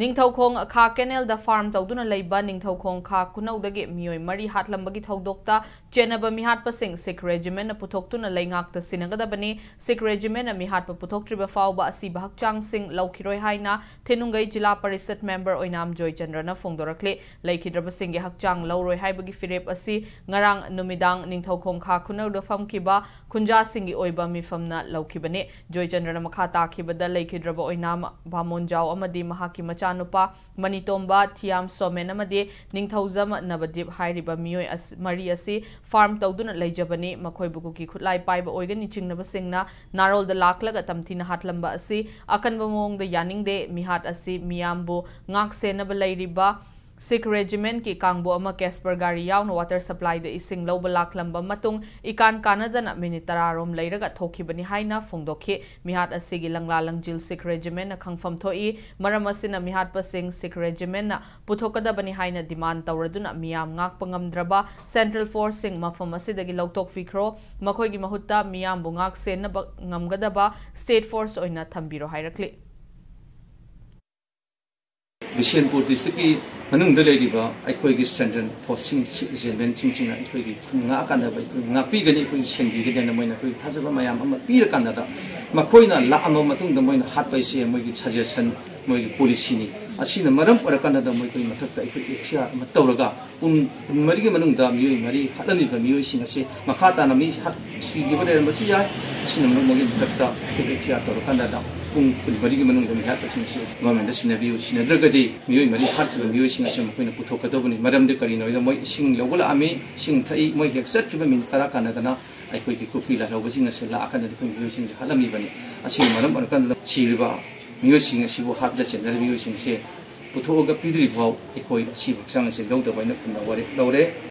निथौखों खा canal farm तौदन लेब निथौखों खा कुनौदे मियो मरी हाटलम्बगी थौदोक्ता चेनब मिहाप सिख रेजिमेंट पुथोक्तुन लेंगाक्त सिख रेजिमेंट मिहाटप पुथोक्त्रिब फाव अब हकचांगसिंग लौखिरोय हाइना थेनुंगै जिला परिषद मेंबर ओइनाम जॉयचंद्रन फोंदोरखले लेखिद्रबसिंग हकचांग लौरोय हाइबगी फिरेप असि ngarang numidang ningthaukhom kha khunauda famkiba khunja singi oiba mifamna laukhibane joychandra makha ta ꯃꯆꯥꯅꯨꯄꯥ ꯃꯅꯤꯇꯣꯝꯕ ꯊꯤꯌꯥꯝ ꯁꯣꯃꯦꯟ ꯑꯃꯗꯤ ꯅꯤꯡꯊꯧꯖꯝ ꯅꯕꯗꯤꯞ ꯍꯥꯏꯔꯤꯕ ꯃꯤꯑꯣꯏ ꯃꯔꯤ ꯑꯁꯤ ꯐꯥꯔꯝ ꯇꯧꯗꯨꯅ ꯂꯩꯖꯕꯅꯤ ꯃꯈꯣꯏꯕꯨ ꯀꯨꯀꯤ ꯈꯨꯠꯂꯥꯏ ꯄꯥꯏꯕ ꯑꯣꯏꯒꯅꯤ ꯆꯤꯡꯅꯕꯁꯤꯡꯅ ꯅꯥꯔꯣꯜꯗ ꯂꯥꯛꯂꯒ ꯇꯝꯊꯤꯅ ꯍꯥꯠꯂꯝꯕ ꯑꯁꯤ ꯑꯀꯟꯕ ꯃꯑꯣꯡꯗ ꯌꯥꯅꯤꯡꯗꯦ ꯃꯤꯍꯥꯠ ꯑꯁꯤ ꯃꯤꯌꯥꯝꯕꯨ ꯉꯥꯛ ꯁꯦꯟꯅꯕ ꯂꯩꯔꯤꯕ सिख रेजिमेंट की कांगबो केस्पर गाड़ी याउन वाटर सप्लाई इसिंग मतुंग इकान कानदन मिनिट तरारोम लैरगा थोखिबनी हाइना फोंदोखि मिहात असिगी लंगला लंगजिल सिख रेजिमेंट खंगफम थोई मरम असिना मिहात pushing Sikh regiment hanung de lady ba ai koi gi standen po sing chi je ben ching ching ai koi gi nga ka na ba nga pi ga ni koi chen gi ge na mo na koi ta se ba ma ya ma pi ka na da ma koi na la am ma tung da mo na hat bai se mo gi cha je chen mo gi policy ni. A si na maram par ka na da mo koi ma thak ta ai koi e chi ma taw ra ga. Pun mari ge ma nung da mi yo mari hat ni ga mi yo sing se ma kha ta na mi hat chi gi ba de ma su ya. 신흥을 먹여주다 그게 티아토로 간다다 ung bari gi manung dami hatta chin shi ngamen da shina biu shina draga de miyo mari har tu miyo shinga shim ko ina puto kado bani maram de kari no ida moi shing logol ami shing thai moi hek sar chu min tara kana dana ai koi ki kuki la lobo singa se la akana de koi miyo shing hala mi bani ashi maram an kan da chirba miyo shinga shibu hap da chen da miyo shing se puto ga pidri bhau ai koi ashi baksang se dau da bani kun da ware dau re